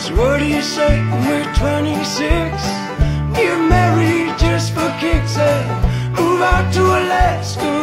So what do you say when we're 26? Get married just for kicks and move out to Alaska